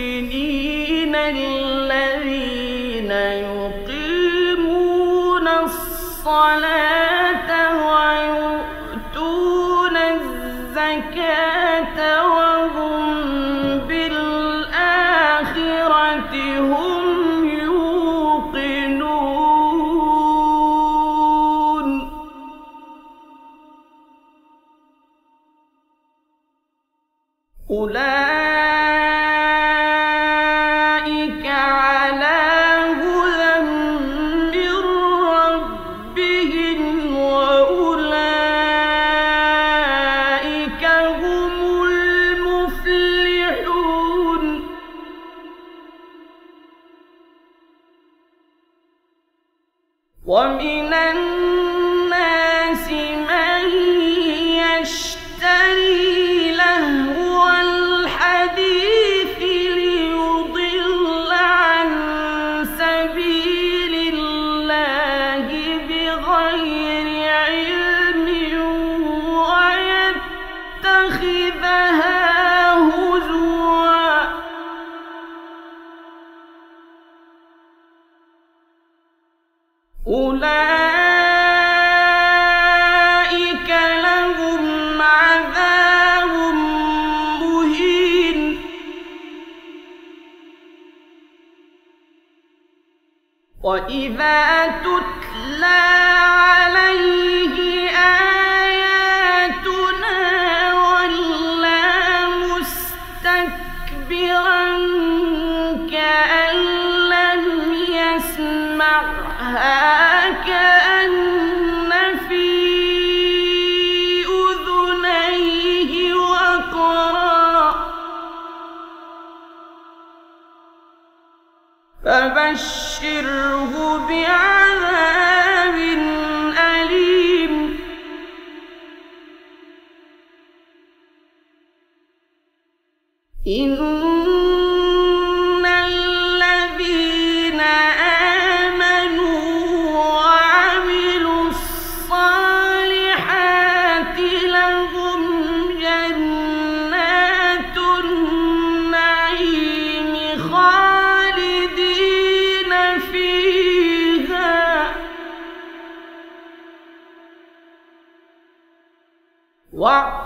المحسنين الذين يقيمون الصلاة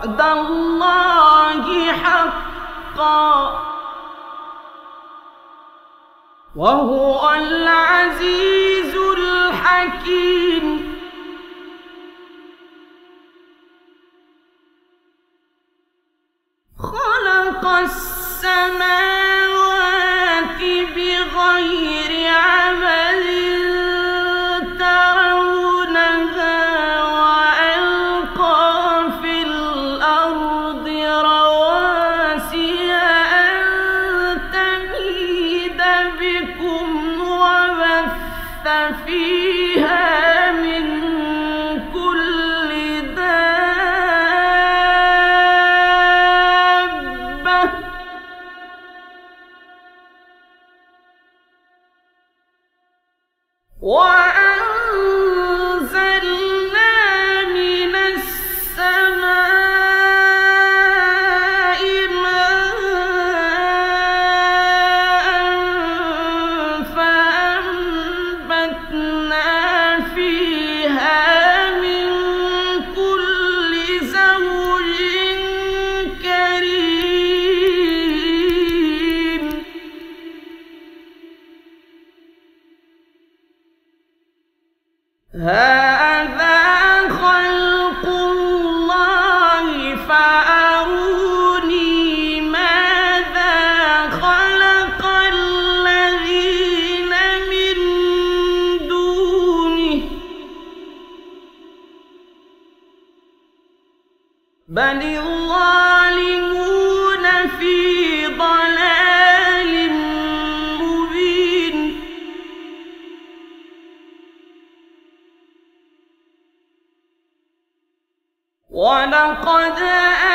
وعد الله حقا. وهو العزيز الحكيم. ولقد آتينا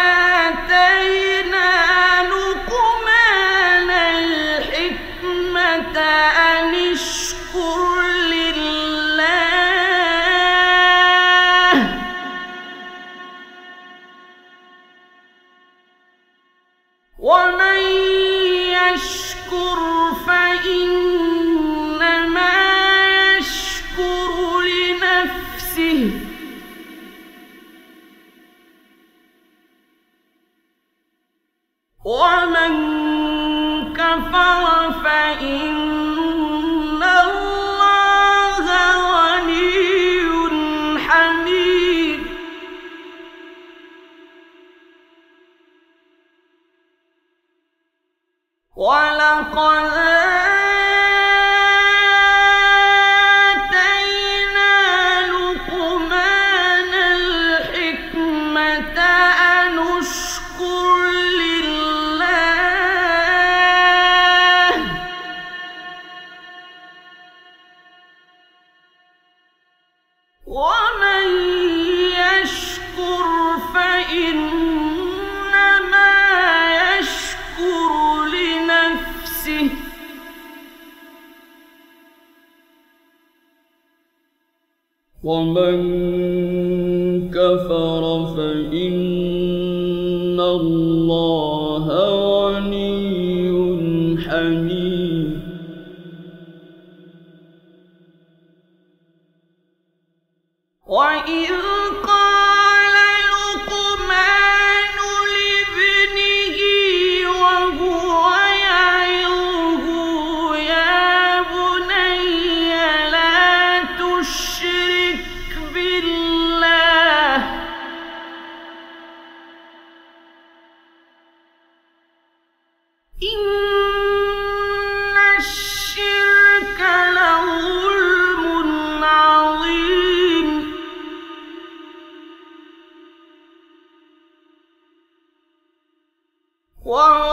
ومن ووصينا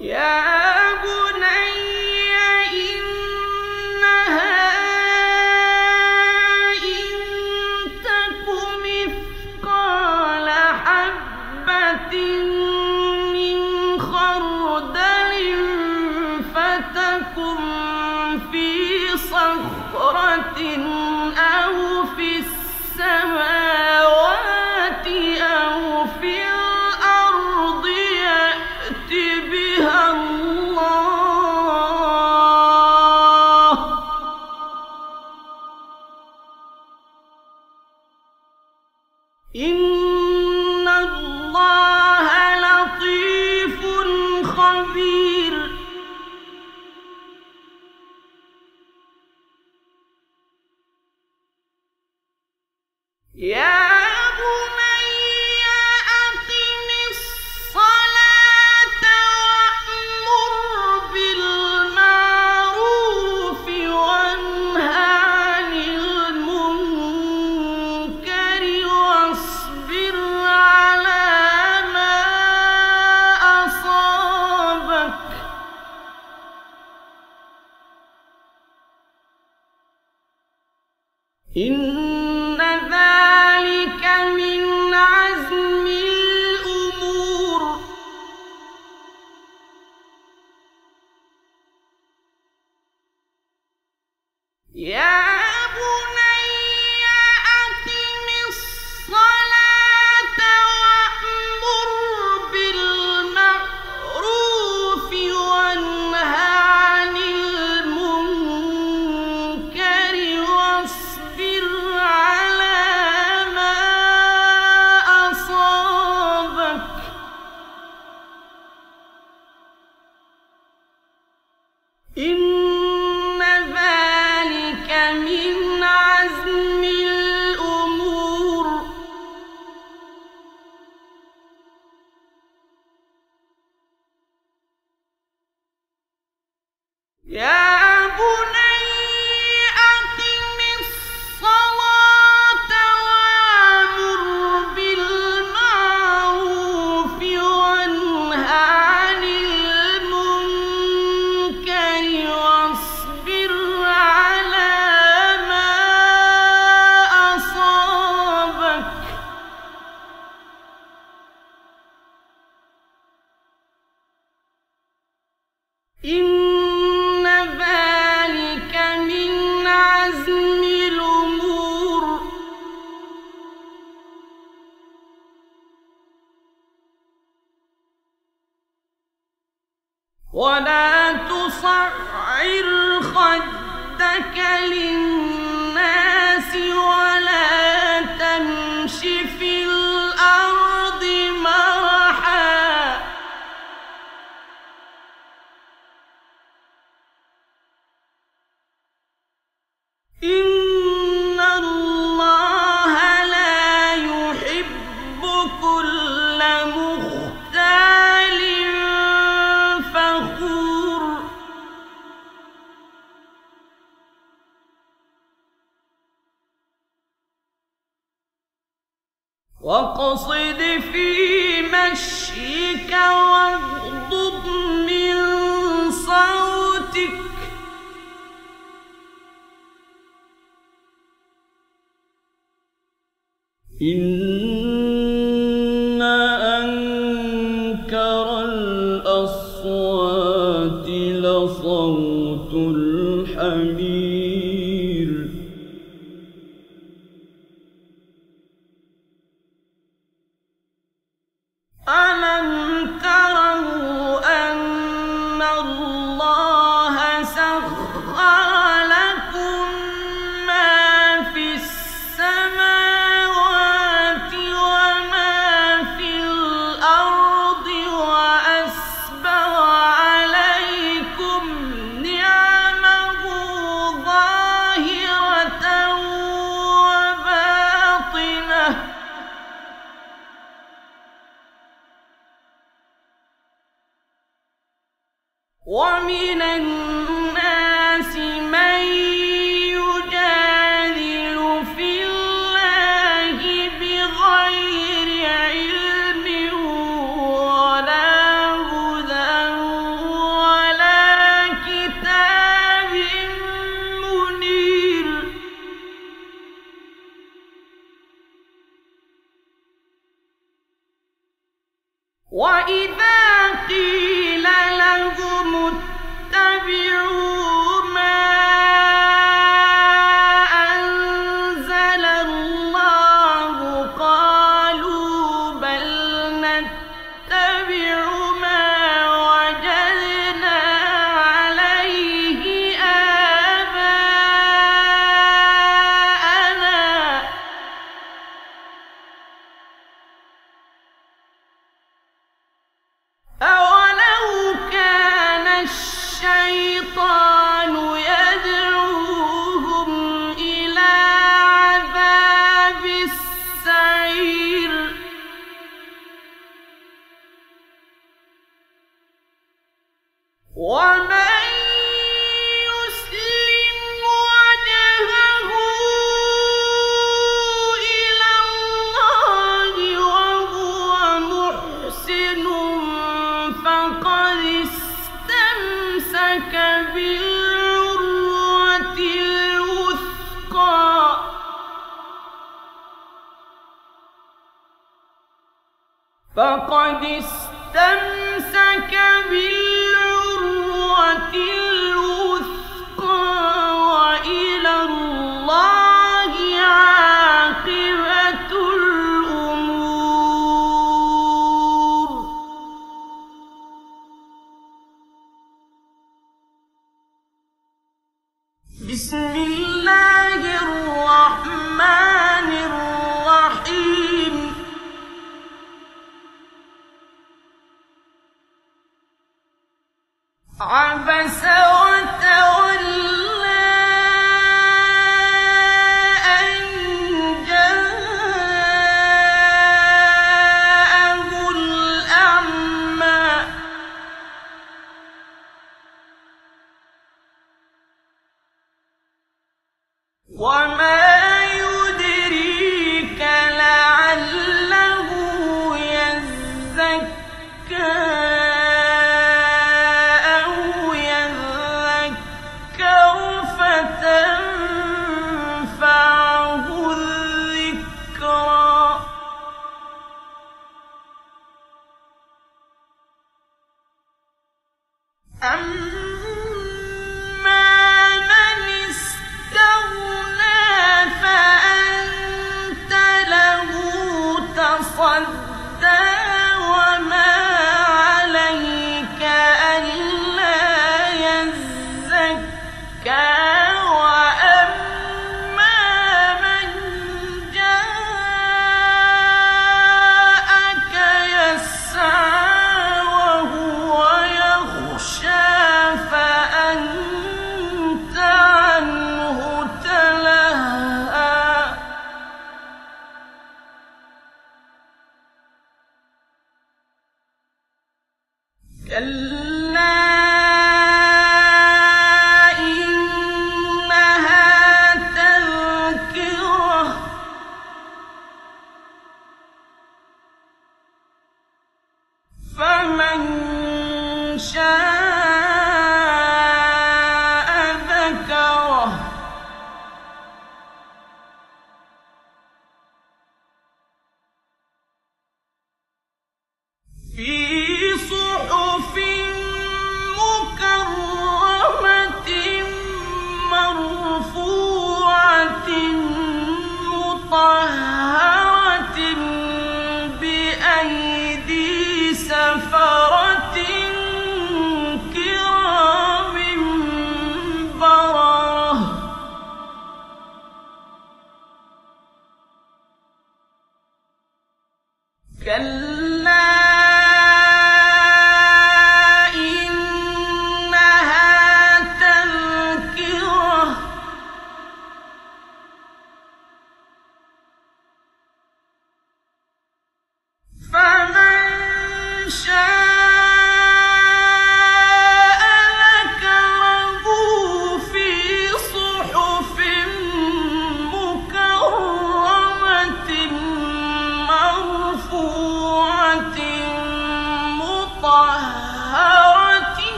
Yeah.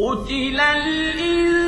قتل الإنسان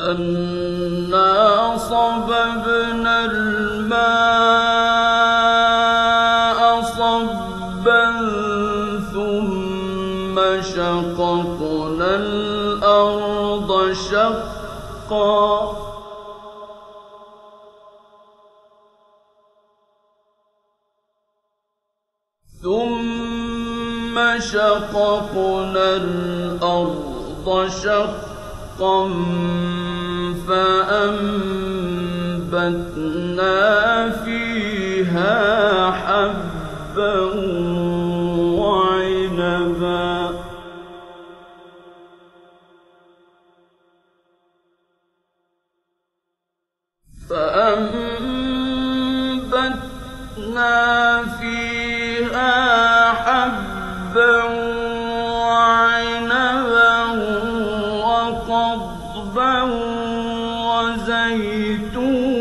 أنا صببنا الماء صبا ثم شققنا الأرض شقا. ثم شققنا الأرض شقا. فَأَنبَتْنَا فِيهَا حَبًّا زيتون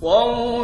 黄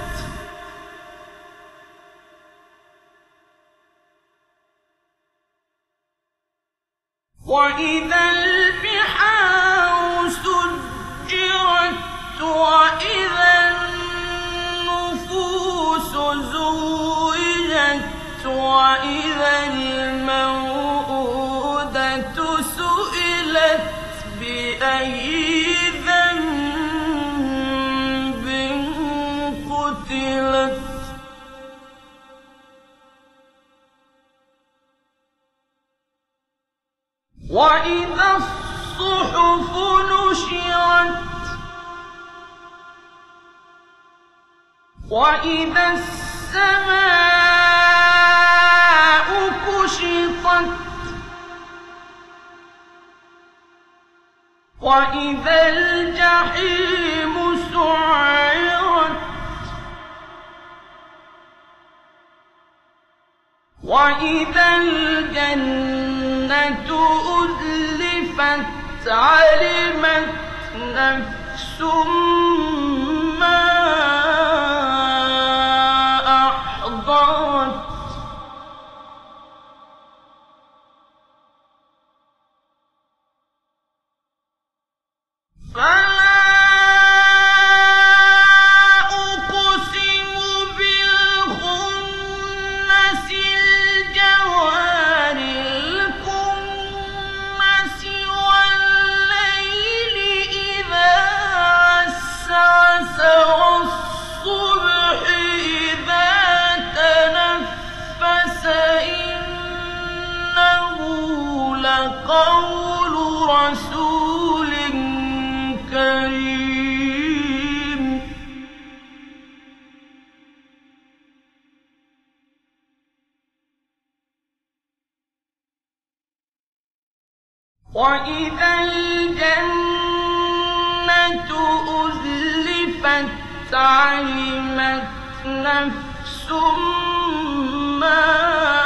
وإذا البحار سجرت وإذا النفوس زوجت وإذا الموءودة سئلت بأي وإذا الصحف نشرت وإذا السماء كشطت وإذا الجحيم سعرت وإذا الجنة أزلفت علمت نفس ما أحضرت وإذا الجنة أزلفت علمت نفس ما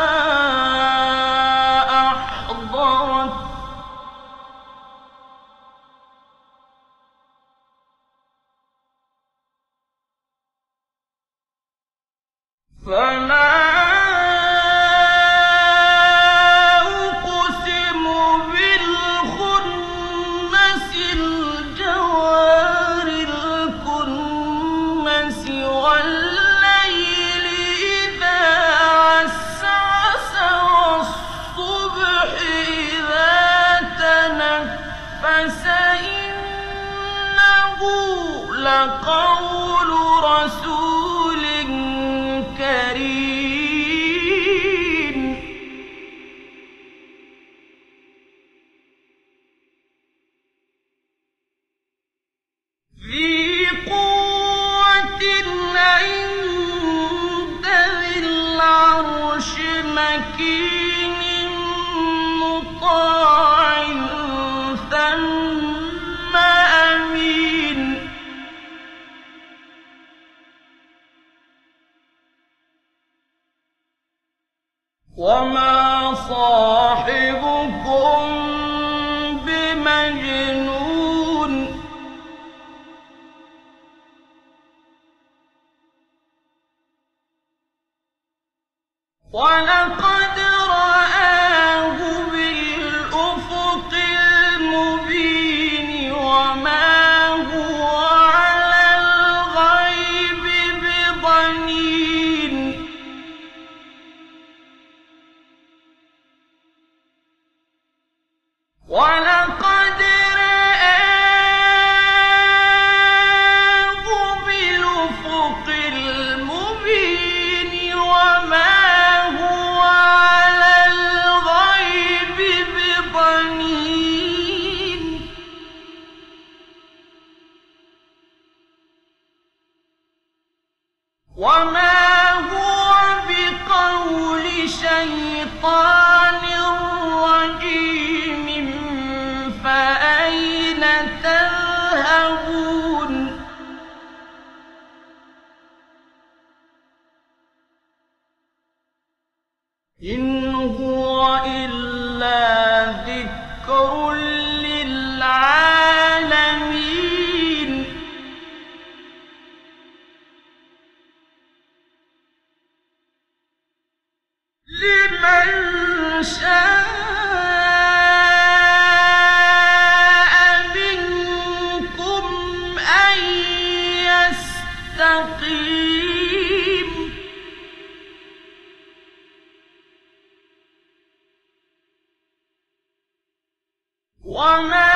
ولقد وما